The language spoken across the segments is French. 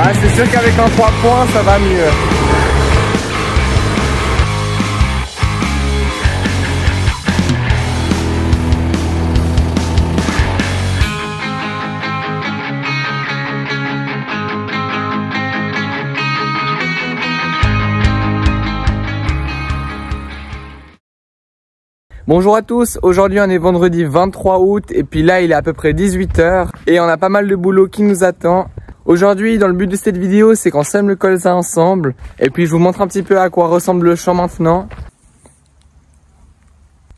Ah, c'est sûr qu'avec un 3 points, ça va mieux. Bonjour à tous, aujourd'hui on est vendredi 23 août et puis là il est à peu près 18h et on a pas mal de boulot qui nous attend. Aujourd'hui dans le but de cette vidéo c'est qu'on sème le colza ensemble et puis je vous montre un petit peu à quoi ressemble le champ maintenant.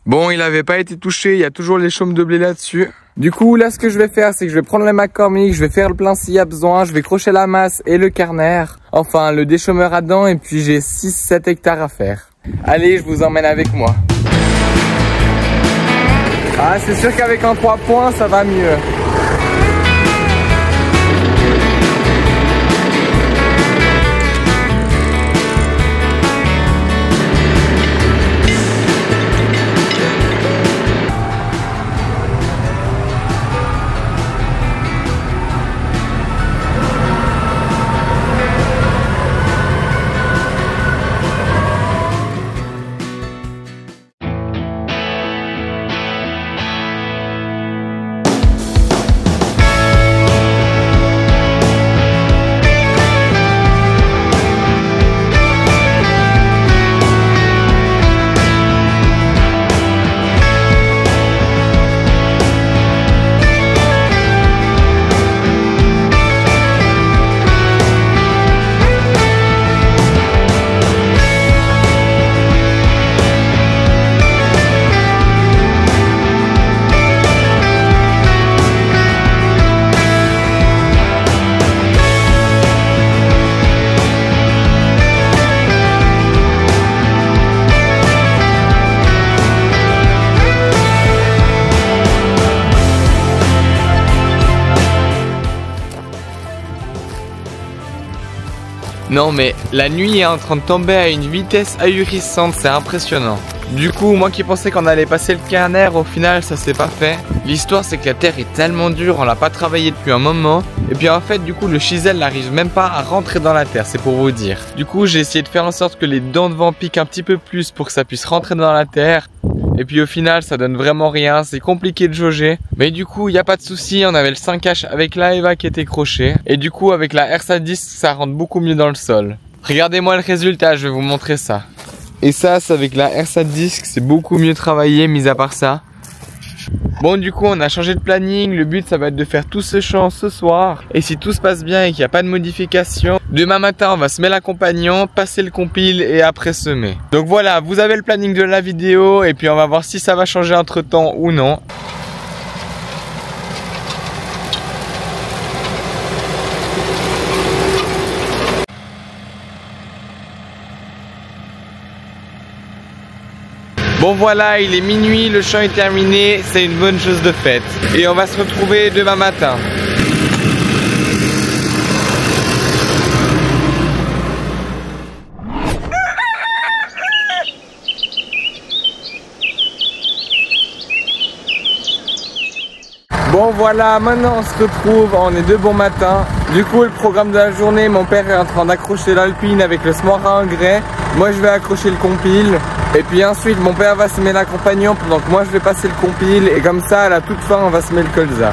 Bon il n'avait pas été touché, il y a toujours les chaumes de blé là-dessus. Du coup là ce que je vais faire c'est que je vais prendre le McCormick, je vais faire le plein s'il y a besoin, je vais crocher la masse et le carnaire, enfin le déchaumeur à dents et puis j'ai 6-7 hectares à faire. Allez je vous emmène avec moi. Ah, c'est sûr qu'avec un 3 points, ça va mieux. Non mais la nuit est en train de tomber à une vitesse ahurissante, c'est impressionnant. Du coup, moi qui pensais qu'on allait passer le carnaire, au final ça s'est pas fait. L'histoire c'est que la terre est tellement dure, on l'a pas travaillé depuis un moment. Et puis en fait, du coup, le chisel n'arrive même pas à rentrer dans la terre, c'est pour vous dire. Du coup, j'ai essayé de faire en sorte que les dents devant piquent un petit peu plus pour que ça puisse rentrer dans la terre. Et puis au final, ça donne vraiment rien, c'est compliqué de jauger. Mais du coup, il n'y a pas de souci, on avait le 5H avec la EVA qui était croché. Et du coup, avec la RSA 10, ça rentre beaucoup mieux dans le sol. Regardez-moi le résultat, je vais vous montrer ça. Et ça, c'est avec la RSA disc, c'est beaucoup mieux travaillé, mis à part ça. Bon du coup on a changé de planning, le but ça va être de faire tout ce champ ce soir et si tout se passe bien et qu'il n'y a pas de modification, demain matin on va semer l'accompagnant, passer le compile et après semer. Donc voilà, vous avez le planning de la vidéo et puis on va voir si ça va changer entre temps ou non. Bon voilà, il est minuit, le champ est terminé, c'est une bonne chose de faite. Et on va se retrouver demain matin. Bon voilà, maintenant on se retrouve, on est de bon matin. Du coup le programme de la journée, mon père est en train d'accrocher l'alpine avec le smart à engrais. Moi je vais accrocher le compile. Et puis ensuite mon père va semer l'accompagnant pendant que moi je vais passer le compile. Et comme ça à la toute fin on va semer le colza.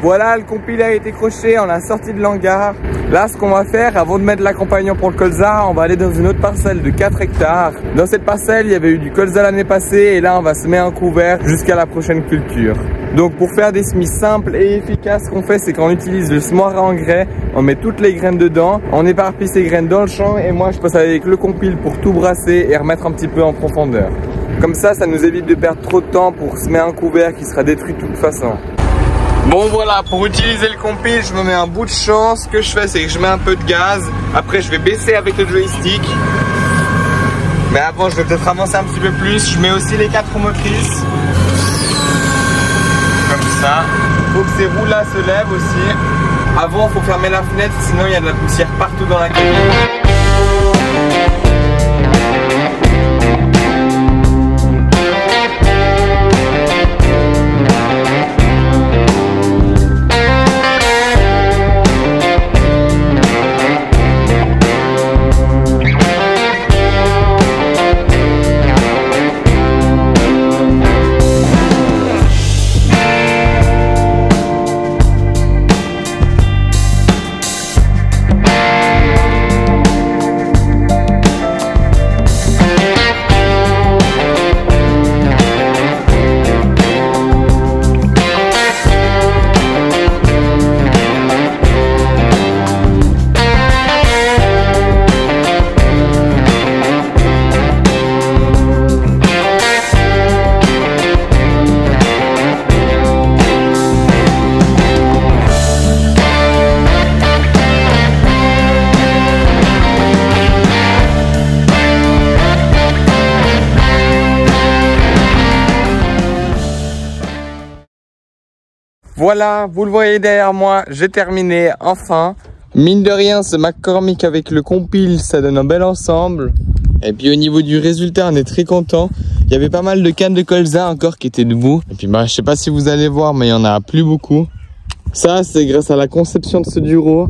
Voilà, le compil a été croché, on a sorti de l'hangar. Là, ce qu'on va faire, avant de mettre l'accompagnant pour le colza, on va aller dans une autre parcelle de 4 hectares. Dans cette parcelle, il y avait eu du colza l'année passée et là, on va semer un couvert jusqu'à la prochaine culture. Donc pour faire des semis simples et efficaces, ce qu'on fait, c'est qu'on utilise le semoir à engrais, on met toutes les graines dedans, on éparpille ces graines dans le champ et moi, je passe avec le compile pour tout brasser et remettre un petit peu en profondeur. Comme ça, ça nous évite de perdre trop de temps pour semer un couvert qui sera détruit de toute façon. Bon voilà, pour utiliser le compil, je me mets un bout de champ. Ce que je fais, c'est que je mets un peu de gaz. Après, je vais baisser avec le joystick. Mais avant, je vais peut-être avancer un petit peu plus. Je mets aussi les quatre motrices. Faut que ces roues-là se lèvent aussi. Avant, faut fermer la fenêtre, sinon il y a de la poussière partout dans la cabine. Voilà, vous le voyez derrière moi, j'ai terminé, enfin. Mine de rien, ce McCormick avec le compile, ça donne un bel ensemble. Et puis au niveau du résultat, on est très content. Il y avait pas mal de cannes de colza encore qui étaient debout. Et puis bah, je sais pas si vous allez voir, mais il y en a plus beaucoup. Ça, c'est grâce à la conception de ce duro.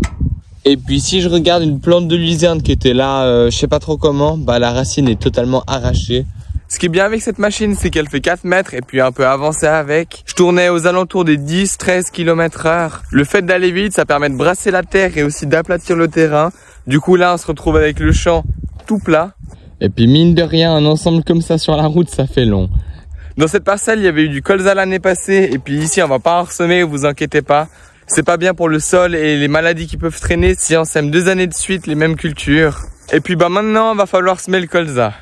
Et puis si je regarde une plante de luzerne qui était là, euh, je sais pas trop comment, bah la racine est totalement arrachée. Ce qui est bien avec cette machine, c'est qu'elle fait 4 mètres et puis un peu avancer avec. Je tournais aux alentours des 10-13 km heure. Le fait d'aller vite, ça permet de brasser la terre et aussi d'aplatir le terrain. Du coup là, on se retrouve avec le champ tout plat. Et puis mine de rien, un ensemble comme ça sur la route, ça fait long. Dans cette parcelle, il y avait eu du colza l'année passée et puis ici, on va pas en ressemer, vous inquiétez pas. C'est pas bien pour le sol et les maladies qui peuvent traîner si on sème deux années de suite les mêmes cultures. Et puis bah maintenant, il va falloir semer le colza.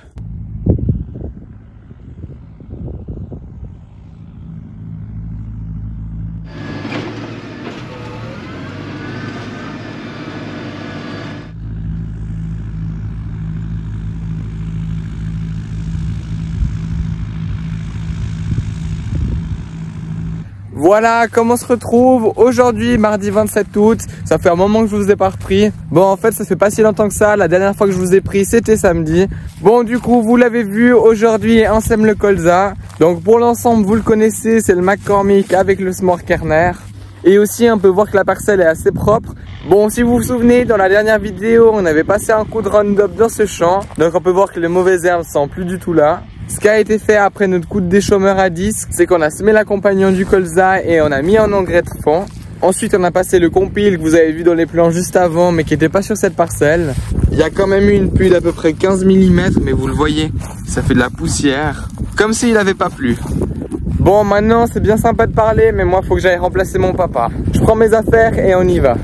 Voilà comment on se retrouve aujourd'hui, mardi 27 août. Ça fait un moment que je vous ai pas repris. Bon, en fait, ça fait pas si longtemps que ça. La dernière fois que je vous ai pris, c'était samedi. Bon, du coup, vous l'avez vu, aujourd'hui, on sème le colza. Donc, pour l'ensemble, vous le connaissez, c'est le McCormick avec le Smart Kerner. Et aussi, on peut voir que la parcelle est assez propre. Bon, si vous vous souvenez, dans la dernière vidéo, on avait passé un coup de Roundup dans ce champ. Donc, on peut voir que les mauvaises herbes sont plus du tout là. Ce qui a été fait après notre coup de déchômeur à disque, c'est qu'on a semé l'accompagnant du colza et on a mis en engrais de fond. Ensuite, on a passé le compile que vous avez vu dans les plans juste avant, mais qui n'était pas sur cette parcelle. Il y a quand même eu une pluie d'à peu près 15 mm, mais vous le voyez, ça fait de la poussière. Comme s'il n'avait pas plu. Bon, maintenant, c'est bien sympa de parler, mais moi, faut que j'aille remplacer mon papa. Je prends mes affaires et on y va.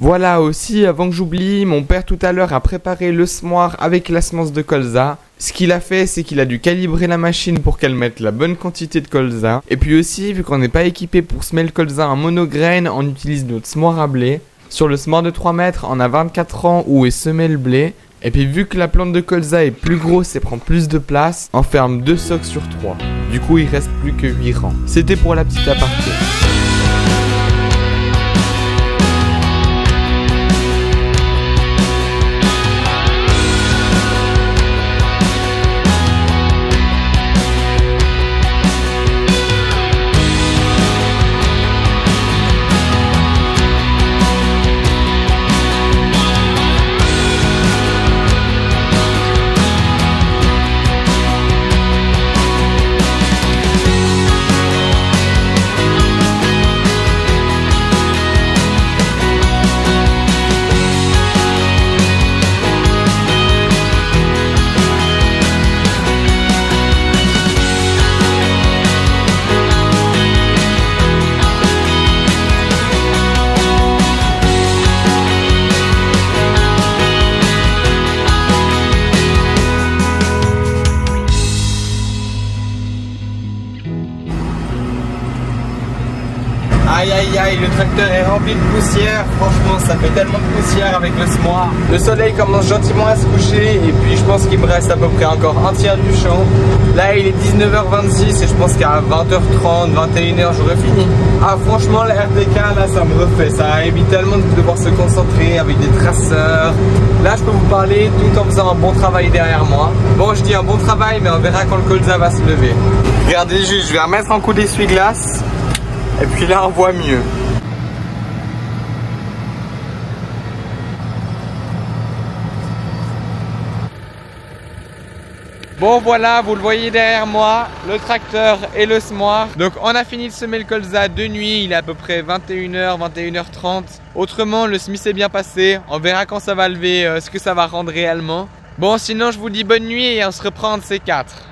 Voilà aussi, avant que j'oublie, mon père tout à l'heure a préparé le semoir avec la semence de colza. Ce qu'il a fait, c'est qu'il a dû calibrer la machine pour qu'elle mette la bonne quantité de colza. Et puis aussi, vu qu'on n'est pas équipé pour semer le colza en monograine, on utilise notre semoir à blé. Sur le semoir de 3 mètres, on a 24 ans où est semé le blé. Et puis vu que la plante de colza est plus grosse et prend plus de place, on ferme 2 socs sur 3. Du coup, il reste plus que 8 rangs. C'était pour la petite aparté. Aïe aïe le tracteur est rempli de poussière. Franchement, ça fait tellement de poussière avec le semoir. Le soleil commence gentiment à se coucher et puis je pense qu'il me reste à peu près encore un tiers du champ. Là, il est 19h26 et je pense qu'à 20h30, 21h, j'aurai fini. Ah, franchement, la RDK, là, ça me refait. Ça évite tellement de devoir se concentrer avec des traceurs. Là, je peux vous parler tout en faisant un bon travail derrière moi. Bon, je dis un bon travail, mais on verra quand le colza va se lever. Regardez juste, je vais remettre un coup d'essuie-glace. Et puis là, on voit mieux. Bon voilà, vous le voyez derrière moi, le tracteur et le semoir. Donc on a fini de semer le colza de nuit, il est à peu près 21h, 21h30. Autrement, le semis s'est bien passé. On verra quand ça va lever, euh, ce que ça va rendre réellement. Bon, sinon je vous dis bonne nuit et on se reprend de ces quatre.